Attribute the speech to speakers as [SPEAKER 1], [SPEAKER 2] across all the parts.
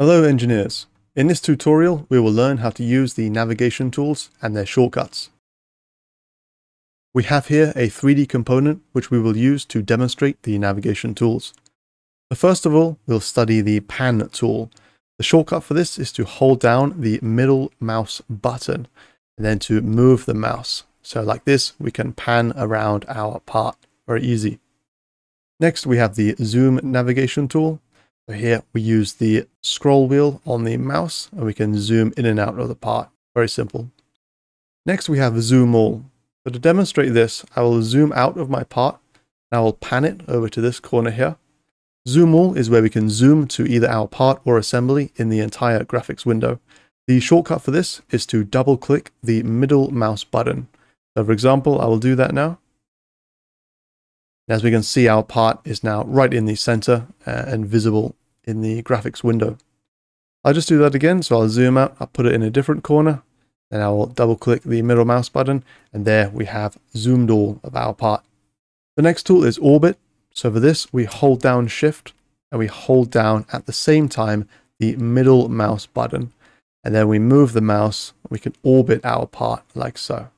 [SPEAKER 1] Hello engineers. In this tutorial, we will learn how to use the navigation tools and their shortcuts. We have here a 3D component which we will use to demonstrate the navigation tools. So first of all, we'll study the pan tool. The shortcut for this is to hold down the middle mouse button and then to move the mouse. So like this, we can pan around our part. Very easy. Next, we have the zoom navigation tool. So here we use the scroll wheel on the mouse and we can zoom in and out of the part. Very simple. Next we have zoom all. So to demonstrate this, I will zoom out of my part and I will pan it over to this corner here. Zoom all is where we can zoom to either our part or assembly in the entire graphics window. The shortcut for this is to double click the middle mouse button. So for example, I will do that now. As we can see, our part is now right in the center uh, and visible in the graphics window. I'll just do that again. So I'll zoom out, I'll put it in a different corner, then I will double click the middle mouse button, and there we have zoomed all of our part. The next tool is Orbit. So for this, we hold down Shift and we hold down at the same time the middle mouse button. And then we move the mouse, we can orbit our part like so.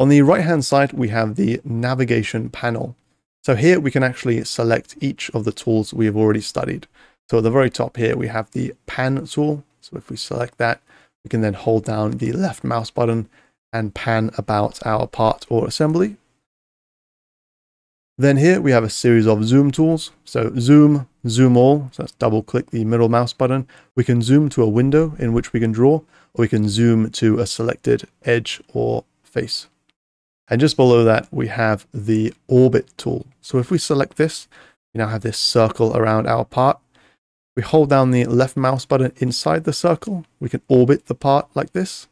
[SPEAKER 1] On the right hand side, we have the navigation panel. So here we can actually select each of the tools we have already studied. So at the very top here, we have the pan tool. So if we select that, we can then hold down the left mouse button and pan about our part or assembly. Then here we have a series of zoom tools. So zoom, zoom all, so let's double click the middle mouse button. We can zoom to a window in which we can draw, or we can zoom to a selected edge or face. And just below that, we have the orbit tool. So if we select this, we now have this circle around our part. We hold down the left mouse button inside the circle. We can orbit the part like this.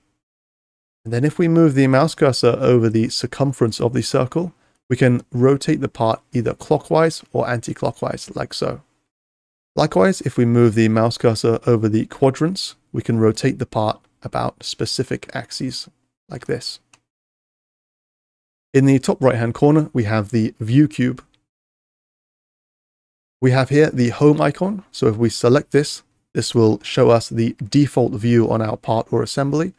[SPEAKER 1] And then if we move the mouse cursor over the circumference of the circle, we can rotate the part either clockwise or anti-clockwise like so. Likewise, if we move the mouse cursor over the quadrants, we can rotate the part about specific axes like this. In the top right hand corner, we have the view cube. We have here the home icon. So if we select this, this will show us the default view on our part or assembly.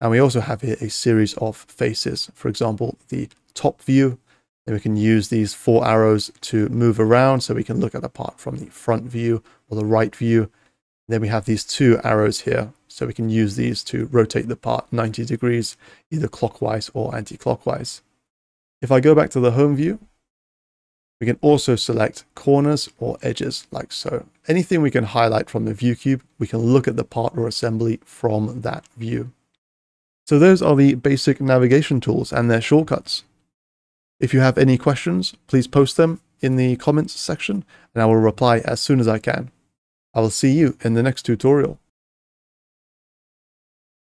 [SPEAKER 1] And we also have here a series of faces. For example, the top view. and we can use these four arrows to move around so we can look at the part from the front view or the right view. Then we have these two arrows here. So we can use these to rotate the part 90 degrees, either clockwise or anti-clockwise. If I go back to the home view, we can also select corners or edges like so. Anything we can highlight from the view cube, we can look at the part or assembly from that view. So those are the basic navigation tools and their shortcuts. If you have any questions, please post them in the comments section and I will reply as soon as I can. I will see you in the next tutorial.